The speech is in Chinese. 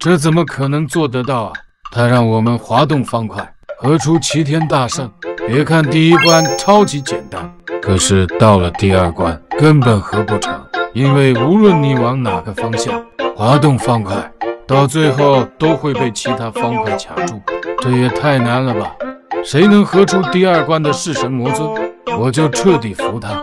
这怎么可能做得到？啊他让我们滑动方块合出齐天大圣别看第一关超级简单可是到了第二关根本合不成？因为无论你往哪个方向滑动方块到最后都会被其他方块卡住。这也太难了吧？谁能合出第二关的弑神魔尊？我就彻底服他。